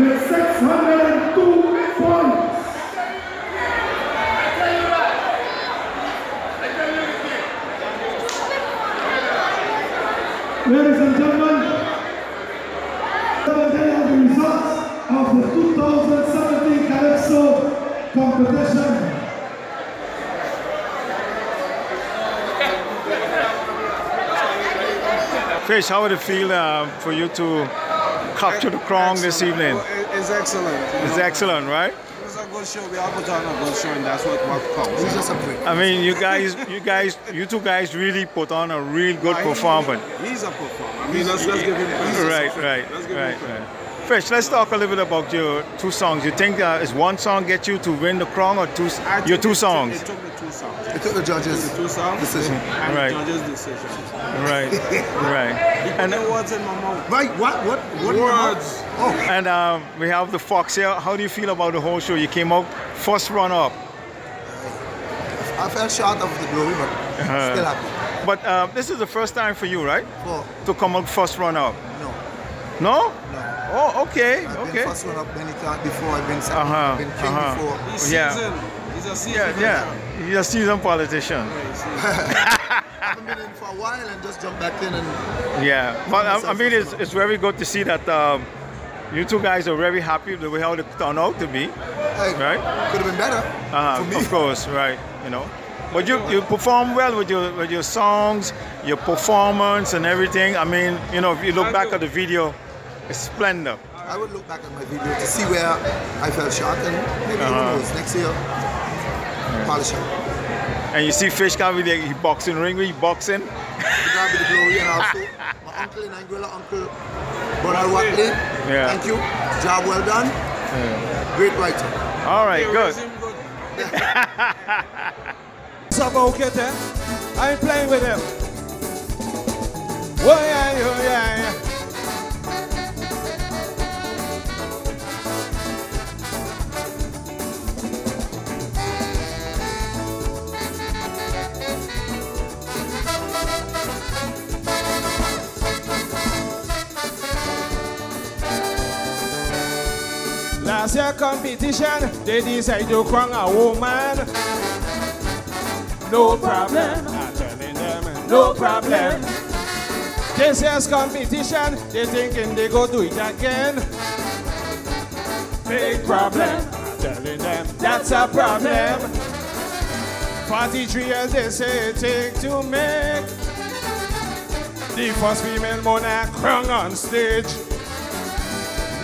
with 602 points. Ladies and gentlemen, they are the results of the 2017 Calypso competition. Fish, how would it feel uh, for you to capture the crown this evening? It's excellent. you It's know. excellent, right? It's a good show. We have put on a good show, and that's what what counts. It's just a break. I mean, you guys, you guys, you two guys really put on a real good performance. He's a performer. I mean, let's, let's give him he's a Right, success. right, Let's give right, him credit. right. Fish, let's talk a little bit about your two songs. You think uh, is one song get you to win the crown or two? I Your two it took- songs. It took the two songs. It took the judges The two songs. decision. And Right. the judges' decision. Right, right. And And the words in my mouth. Right, what? What? What? Words. Oh, and um, we have the Fox here. How do you feel about the whole show? You came out first run up, I fell short of the glory, but Uh-huh. still happy. but uh, this is the first time for you, right? For To come out first run up. No, No? no. Oh, okay, I've okay. been first one up many times before. I've been second. Uh-huh, I've been king uh-huh. before. He's Yeah. seasoned. He's a Yeah, seasoned. yeah. You're a seasoned politician. I've been in for a while and just jumped back in and Yeah, but I, I mean, it's, it's very good to see that um, you two guys are very happy with the way how it turned out to be, hey, right? could have been better Uh, for me. of course, right? You know, but you you perform well with your with your songs, your performance, and everything. I mean, you know, if you look back at the video, it's splendor. I would look back at my video to see where I fell short and maybe Uh-huh. who knows next year polish up. And you see Fish Carvey, there, he boxing ring, he boxing. To God be the glory and also my uncle in Anguilla, Uncle Bernard Watley. Yeah. Thank you. Job well done. Great writer. All right, good. Smoke it, eh? I ain't playing with him. Whoa, yeah, yeah, yeah, yeah. Last year competition, they decide to crown a woman. No problem. I'm telling them, no problem. This year's competition, they thinking they go do it again. Big problem. I'm telling them that's a problem. 43 years they say it take to make the first female monarch crown on stage.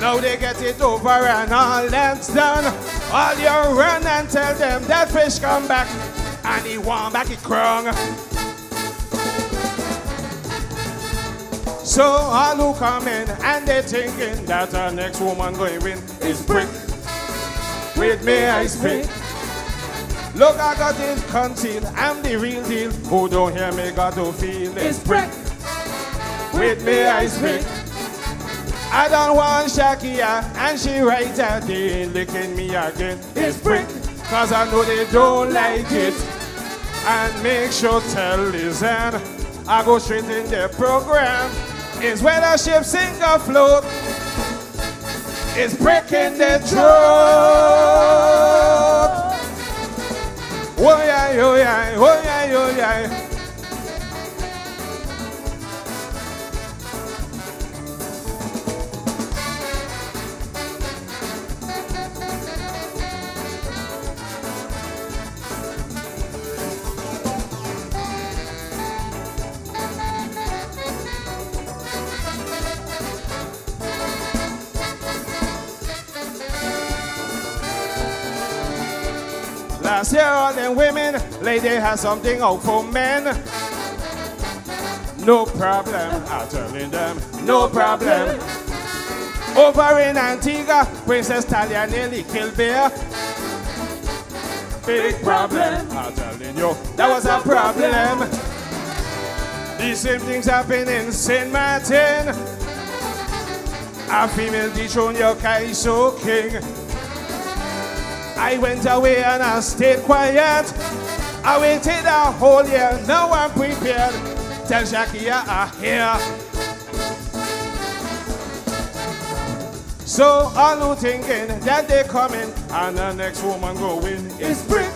Now they get it over and all that's done. All you run and tell them that fish come back and he want back it crung. So all who come in and they thinking that our next woman going win is brick. With me I speak. Look, I got it concealed. I'm the real deal. Who don't hear me got to feel it's brick. With me I speak. I don't want Shakia and she right there they ain't licking me again. It's brick, cause I know they don't like it. And make sure tell listen, I go straight in their program. Is when a ship sink or float. It's breaking the throat. Oh yeah, oh yeah, oh yeah, oh yeah. Last year, all them women, lady has something out for men. No problem, I'm telling them, no problem. Over in Antigua, Princess Talia nearly killed bear. Big problem. I'm telling you, that was a problem. These same things happen in St. Martin. A female dethroned your Kaiso king. I went away and I stayed quiet. I waited a whole year, now I'm prepared. Tell Shakia I here. So all who thinking that they coming and the next woman going is brick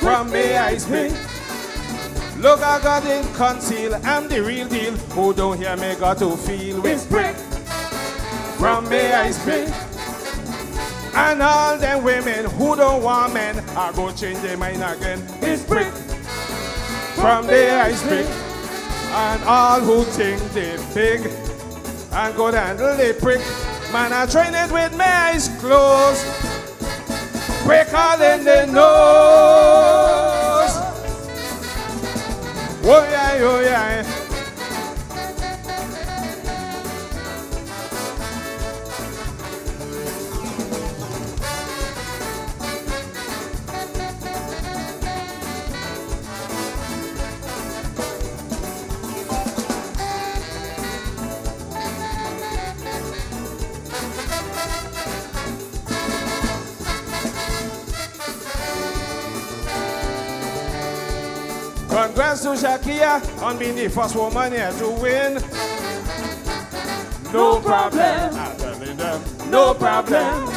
from me I speak. Look, I got it conceal. I'm the real deal. Who don't hear me got to feel with brick from me I speak. And all them women who don't want men are go change their mind again. It's brick from there I speak. And all who think they big and go handle the prick. Man, I train it with my eyes closed. Break all in the nose. Oh yeah, oh yeah. Congrats to Shakia on being the first woman here to win. No problem. No problem.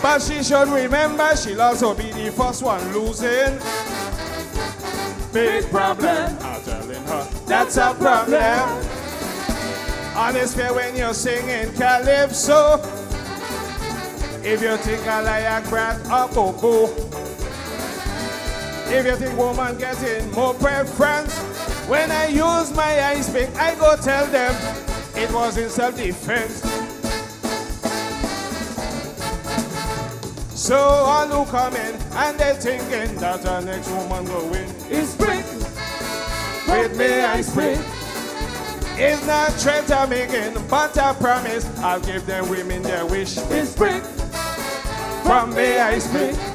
But she should remember she'll also be the first one losing. Big problem. I'm telling her that's a problem. Honest fair when you're singing calypso. If you think I like brat or bobo. If you think woman getting more preference, when I use my ice pick, I go tell them it was in self-defense. So all who come in and they thinking that the next woman go win is brick. With me I speak. It's not threat I'm making, but I promise I'll give them women their wish. It's brick. From me I speak.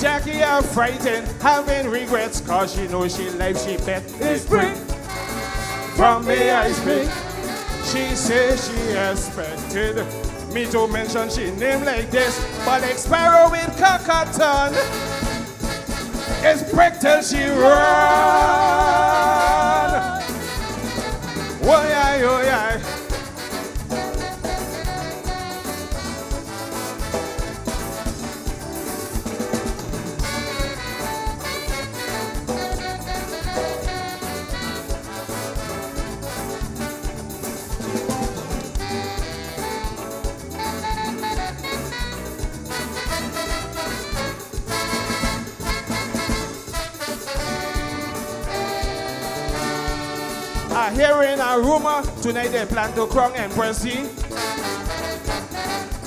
Jackie are frightened, having regrets, cause she knows she life she bet is brick. From me I speak. She says she expected me to mention she name like this, but Sparrow with Cockatoo is brick till she run. Oh yeah, oh yeah. Hearing a rumor tonight they plan to crown Empress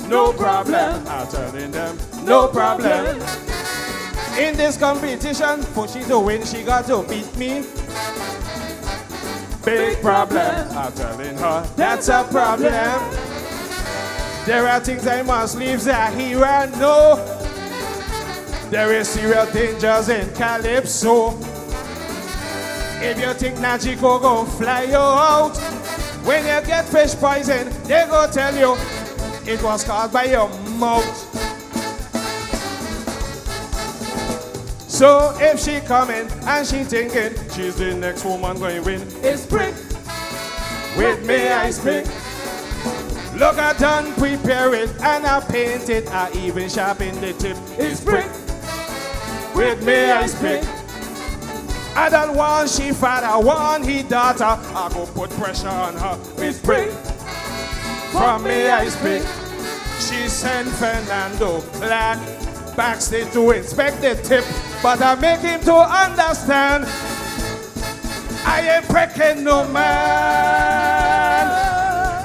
No problem. I'm telling them, no problem. In this competition, for she to win, she got to beat me. Big problem. I'm telling her, that's a problem. There are things I must leave Zahira know. There is serious dangers in Calypso. If you think Najiko go fly you out, when you get fish poison, they go tell you it was caused by your mouth. So if she coming and she thinking she's the next woman going to win, it's brick. With me I speak. Look, I done prepare it and I paint it. I even sharpen the tip. It's brick. With me I speak. I don't want she father, want he daughter. I go put pressure on her. It's brick. From me I speak. She sent Fernando Clark backstage to inspect the tip, but I make him to understand I ain't breaking no man.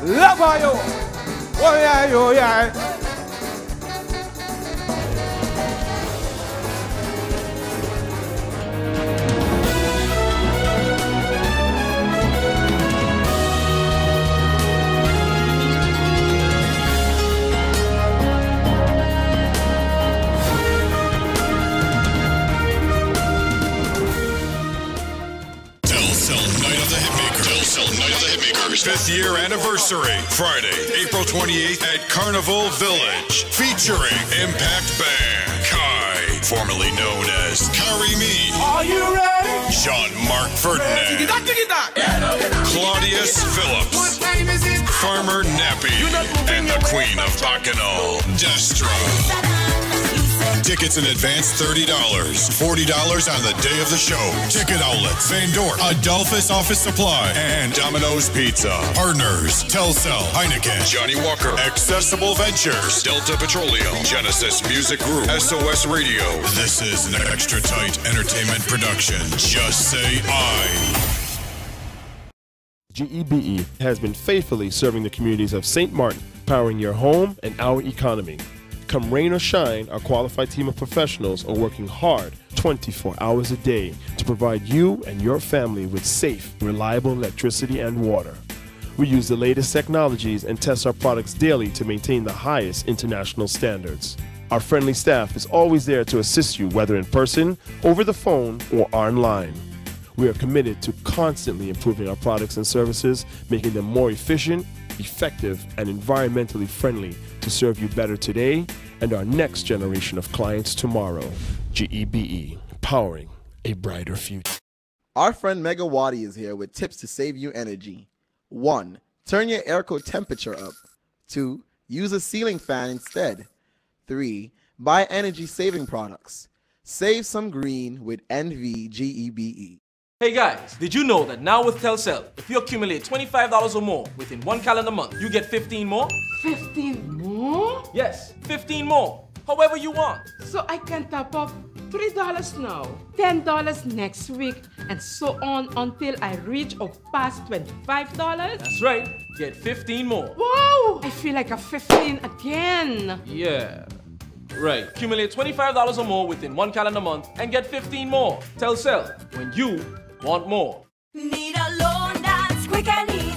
Love you. Oh yeah, oh yeah. Fifth year anniversary, Friday, April 28th at Carnival Village, featuring Impact Band, Kai, formerly known as Carry Me. Are you ready? Jean Marc Ferdinand, Claudius Phillips, Farmer Nappy, and the Queen of Bacchanal, Destra. Tickets in advance $30, $40 on the day of the show. Ticket outlets, Van Dorp, Adolphus Office Supply, and Domino's Pizza. Partners, Telcel, Heineken, Johnnie Walker, Accessible Ventures, Delta Petroleum, Genesis Music Group, SOS Radio. This is an extra tight entertainment production. Just say I. GEBE has been faithfully serving the communities of St. Martin, powering your home and our economy. Come rain or shine, our qualified team of professionals are working hard 24 hours a day to provide you and your family with safe, reliable electricity and water. We use the latest technologies and test our products daily to maintain the highest international standards. Our friendly staff is always there to assist you, whether in person, over the phone, or online. We are committed to constantly improving our products and services, making them more efficient, effective, and environmentally friendly to serve you better today and our next generation of clients tomorrow. GEBE, powering a brighter future. Our friend Mega Wadi is here with tips to save you energy. 1. Turn your airco temperature up. 2. Use a ceiling fan instead. 3. Buy energy saving products. Save some green with NVGEBE. Hey guys, did you know that now with Telcel, if you accumulate $25 or more within one calendar month, you get 15 more? 15 more? Yes, 15 more. However you want. So I can top up $3 now, $10 next week, and so on until I reach or pass $25? That's right, get 15 more. Wow! I feel like a 15 again. Yeah. Right. Accumulate $25 or more within one calendar month and get 15 more. Telcel, when you want more. Need a loan that's quick and easy.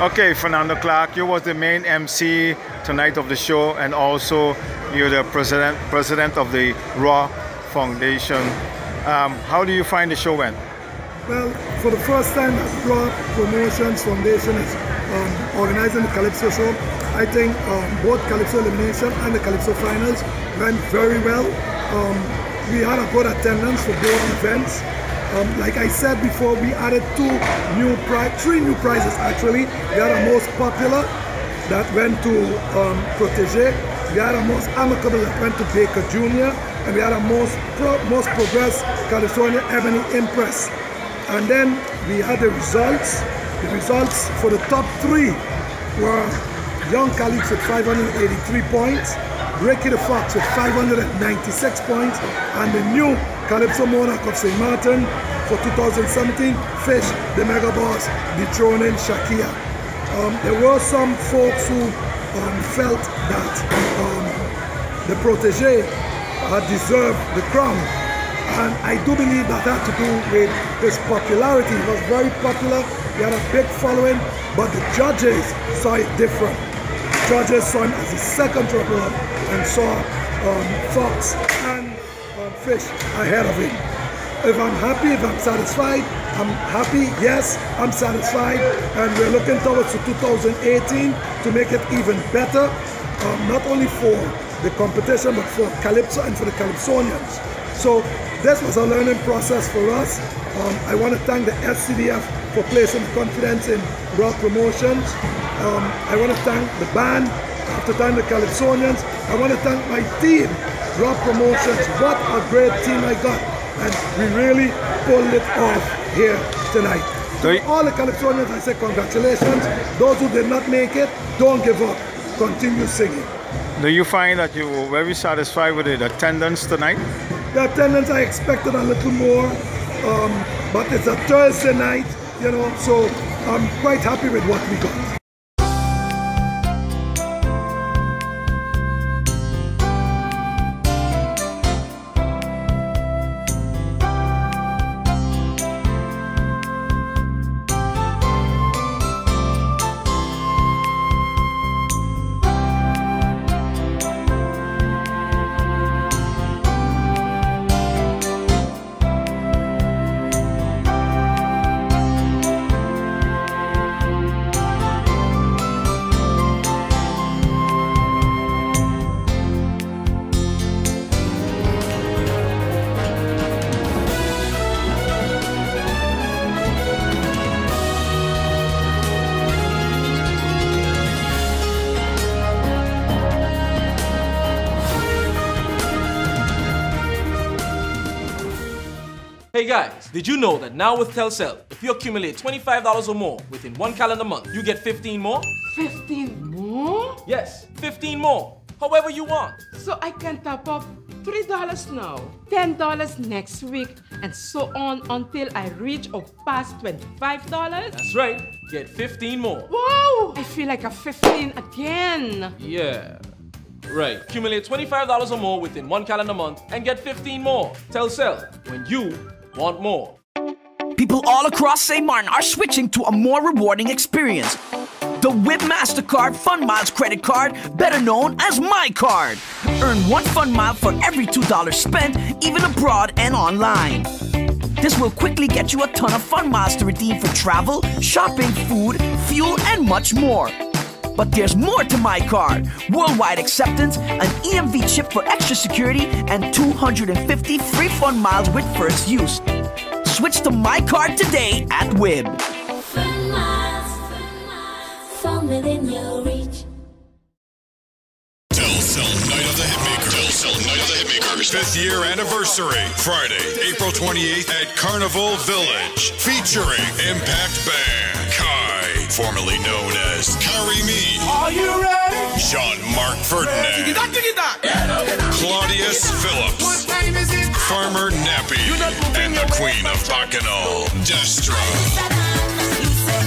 Okay, Fernando Clark, you was the main MC tonight of the show, and also you're the president president of the Raw Foundation. Um, how do you find the show went? Well, for the first time, Raw Promotions Foundation is um, organizing the Calypso show. I think um, both Calypso Elimination and the Calypso Finals went very well. Um, we had a good attendance for both events. Um, like I said before, we added two new prize, three new prizes actually. We had a most popular that went to um, Protege. We had a most amicable that went to Baker Jr. And we had a most pro, most progressed California Ebony Empress. And then we had the results. The results for the top three were Young Calix with 583 points, Ricky the Fox with 596 points, and the new Calypso Monarch of St. Martin for 2017, Fish, the Mega Boss, dethroning Shakia. Um, there were some folks who um, felt that um, the protege had deserved the crown. And I do believe that had to do with his popularity. He was very popular, he had a big following, but the judges saw it different. The judges saw him as the second runner and saw um, Fox Fish ahead of him. If I'm happy, if I'm satisfied, I'm happy, yes, I'm satisfied. And we're looking towards to 2018 to make it even better, um, not only for the competition, but for Calypso and for the Calypsonians. So this was a learning process for us. Um, I want to thank the SCDF for placing confidence in Rock Promotions. Um, I want to thank the band, I have to thank the Calypsonians. I want to thank my team, Rock Promotions. What a great team I got. And we really pulled it off here tonight. To all the Calypsonians, I say congratulations. Those who did not make it, don't give up. Continue singing. Do you find that you were very satisfied with the attendance tonight? The attendance I expected a little more, um, but it's a Thursday night, you know, so I'm quite happy with what we got. Did you know that now with Telcel, if you accumulate $25 or more within one calendar month, you get 15 more? 15 more? Yes, 15 more. However you want. So I can top up $3 now, $10 next week, and so on until I reach or pass $25? That's right. Get 15 more. Wow! I feel like a 15 again. Yeah. Right. Accumulate $25 or more within one calendar month and get 15 more. Telcel, when you want more. People all across St. Martin are switching to a more rewarding experience. The WIB MasterCard Fun Miles credit card, better known as My Card. Earn one fun mile for every $2 spent, even abroad and online. This will quickly get you a ton of fun miles to redeem for travel, shopping, food, fuel, and much more. But there's more to My Card. Worldwide acceptance, an EMV chip for extra security, and 250 free fun miles with first use. Switch to My Card today at WIB. From within your reach. Telcel Night of the Hitmakers. Telcel Night of the Hitmakers. Fifth year anniversary. Friday, April 28th at Carnival Village. Featuring Impact Band. Kai, formerly known as Carry Me. Are you ready? Jean-Marc Ferdinand. Claudius Phillips. What time is it? Farmer Nappy. And the Queen of Bacchanal. Destra.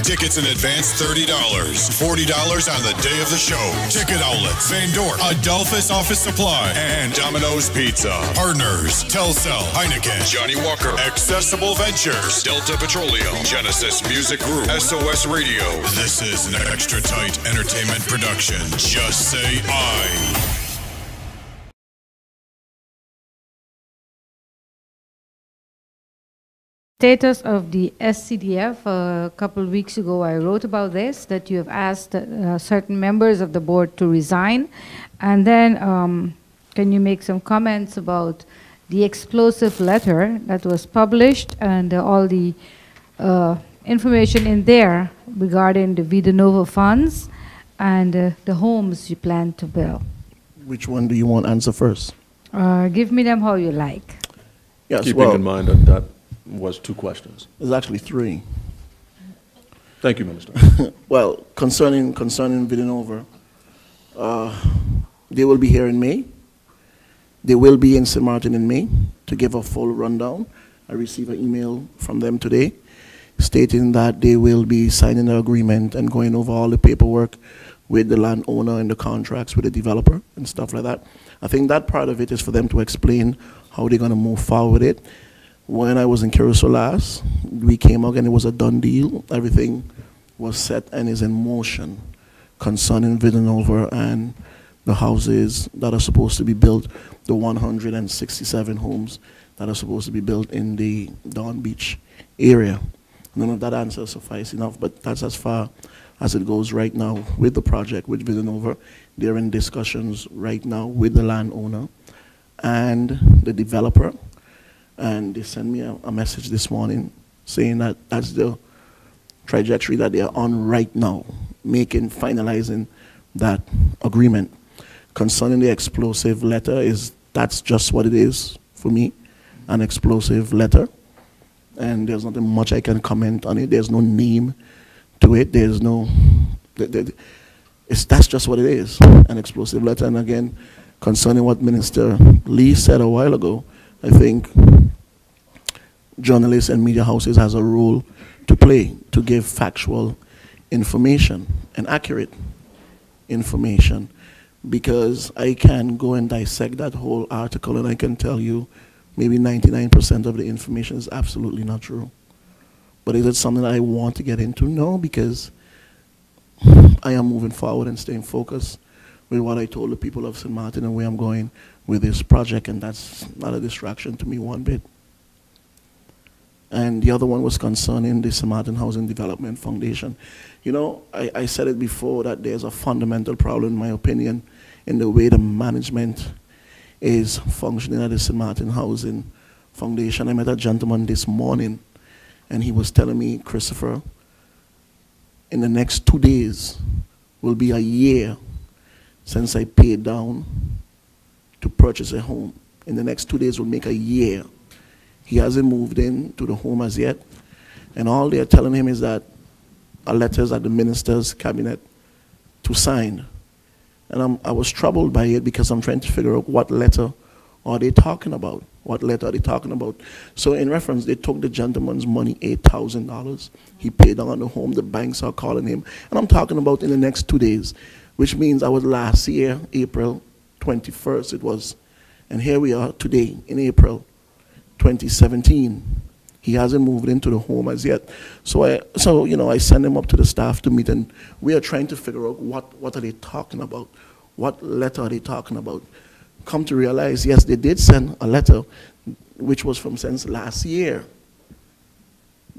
Tickets in advance $30. $40 on the day of the show. Ticket outlets, Van Dorp, Adolphus Office Supply, and Domino's Pizza. Partners, Telcel, Heineken, Johnnie Walker, Accessible Ventures, Delta Petroleum, Genesis Music Group, SOS Radio. This is an extra tight entertainment production. Just say I. status of the SCDF. a couple of weeks ago, I wrote about this that you have asked uh, certain members of the board to resign. And then, um, can you make some comments about the explosive letter that was published and uh, all the uh, information in there regarding the Vida Nova funds and uh, the homes you plan to build? Which one do you want answer first? Uh, give me them how you like. Yes, Keeping well, in mind that that was two questions. There's actually three. Thank you, Minister. well, concerning concerning Villanova, uh, they will be here in May. They will be in St. Martin in May to give a full rundown. I received an email from them today stating that they will be signing an agreement and going over all the paperwork with the landowner and the contracts with the developer and stuff like that. I think that part of it is for them to explain how they're going to move forward with it. When I was in Curacao last, we came out and it was a done deal. Everything was set and is in motion concerning Villanova and the houses that are supposed to be built, the 167 homes that are supposed to be built in the Dawn Beach area. Know if that answer suffice enough, but that's as far as it goes right now with the project with Villanova. They're in discussions right now with the landowner and the developer and they sent me a, a, message this morning saying that that's the trajectory that they are on right now, making, finalizing that agreement. Concerning the explosive letter is that's just what it is for me, an explosive letter. And there's nothing much I can comment on it. There's no name to it. There's no, it's, that's just what it is, an explosive letter. And again, concerning what Minister Lee said a while ago, I think journalists and media houses has a role to play to give factual information and accurate information because I can go and dissect that whole article and I can tell you maybe 99% of the information is absolutely not true. But is it something I want to get into? No, because I am moving forward and staying focused with what I told the people of St. Martin and where I'm going with this project, and that's not a distraction to me one bit. And the other one was concerning the St. Martin Housing Development Foundation. You know, I, I said it before that there's a fundamental problem, in my opinion, in the way the management is functioning at the St. Martin Housing Foundation. I met a gentleman this morning, and he was telling me, Christopher, in the next two days will be a year since I paid down to purchase a home. In the next two days will make a year. He hasn't moved in to the home as yet. And all they're telling him is that a letter's at the minister's cabinet to sign. And I'm, I was troubled by it because I'm trying to figure out what letter are they talking about? What letter are they talking about? So in reference, they took the gentleman's money, $8,000. He paid on the home. The banks are calling him. And I'm talking about in the next two days, which means I was last year, April 21st it was. And here we are today in April 2017. He hasn't moved into the home as yet. So I, so you know, I send him up to the staff to meet, and we are trying to figure out what what are they talking about, what letter are they talking about. Come to realize, yes, they did send a letter, which was from since last year.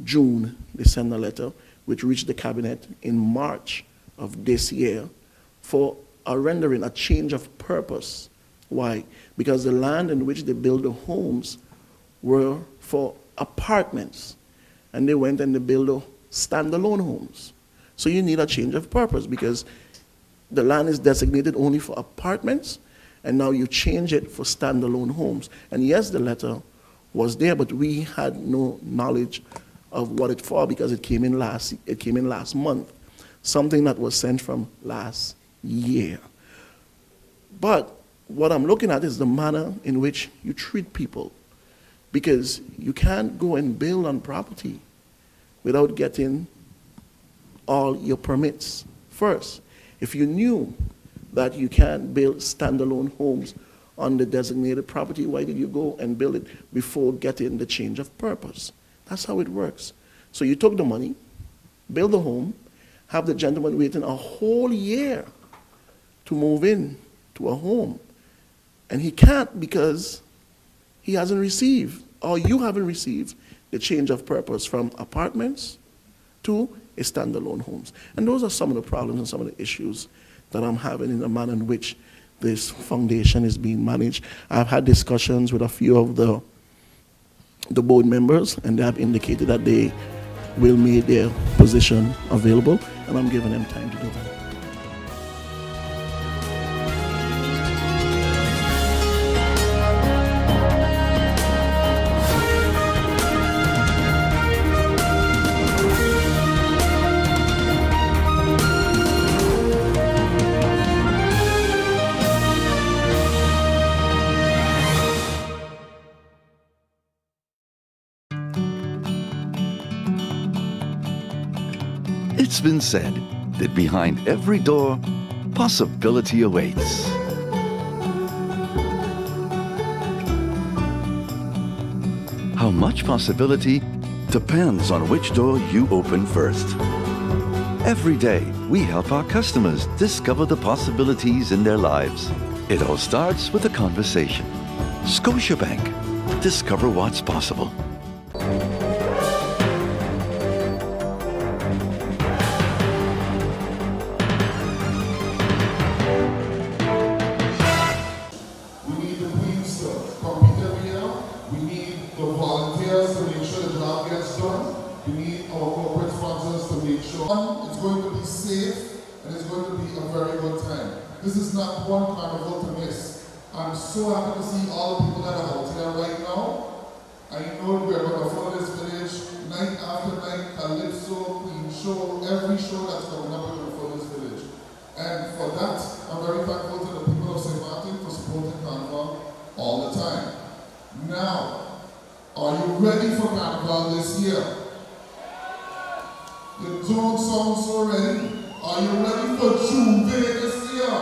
June, they sent a letter which reached the cabinet in March of this year for a rendering, a change of purpose. Why? Because the land in which they build the homes were for apartments. And they went and they built standalone homes. So you need a change of purpose because the land is designated only for apartments, and now you change it for standalone homes. And yes, the letter was there, but we had no knowledge of what it for because it came in last it came in last month, something that was sent from last year. But what I'm looking at is the manner in which you treat people. Because you can't go and build on property without getting all your permits first. If you knew that you can't build standalone homes on the designated property, why did you go and build it before getting the change of purpose? That's how it works. So you took the money, build the home, have the gentleman waiting a whole year to move in to a home. And he can't because he hasn't received, or you haven't received, the change of purpose from apartments to standalone homes. And those are some of the problems and some of the issues that I'm having in the manner in which this foundation is being managed. I've had discussions with a few of the the board members, and they have indicated that they will make their position available, and I'm giving them time to do that. Been said that behind every door, possibility awaits. How much possibility depends on which door you open first. Every day, we help our customers discover the possibilities in their lives. It all starts with a conversation. Scotiabank. Discover what's possible. Every show that's coming up, to follow this village. And for that, I'm very thankful to the people of St. Martin for supporting Carnival all the time. Now, are you ready for Carnival this year? You don't sound so ready. Are you ready for June this year?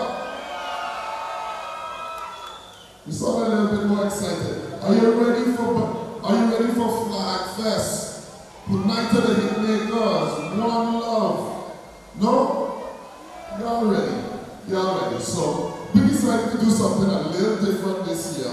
You sound a little bit more excited. Are you ready for Are you ready for Flag Fest? United the Hitmakers, One Love. No? Y'all ready? Y'all ready? So we decided to do something a little different this year.